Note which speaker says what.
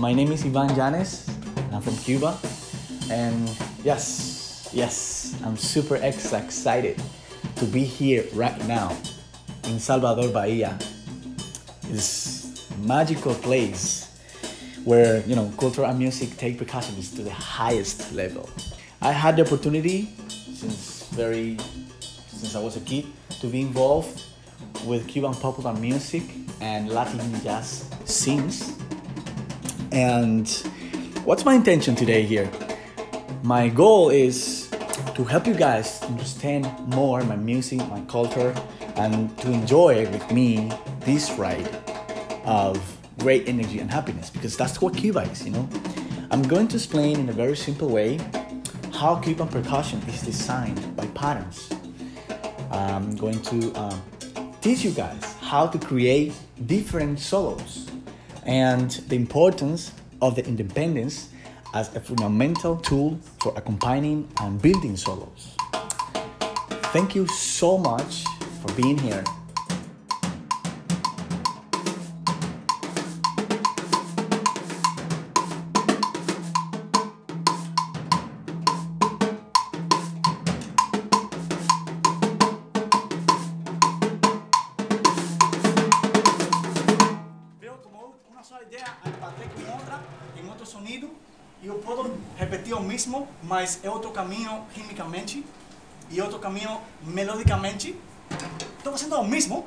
Speaker 1: My name is Ivan Llanes. I'm from Cuba. And yes, yes, I'm super ex- excited to be here right now in Salvador Bahia. This magical place where, you know, culture and music take percussion is to the highest level. I had the opportunity since very since I was a kid to be involved with Cuban popular music and Latin jazz scenes. And what's my intention today here? My goal is to help you guys understand more my music, my culture, and to enjoy with me this ride of great energy and happiness because that's what Cuba is, you know. I'm going to explain in a very simple way how Cuban percussion is designed by patterns. I'm going to um, teach you guys how to create different solos and the importance of the independence as a fundamental tool for accompanying and building solos. Thank you so much for being here.
Speaker 2: Sonido, e eu posso repetir o mesmo, mas é outro caminho quimicamente e outro caminho melodicamente. Estou fazendo o mesmo,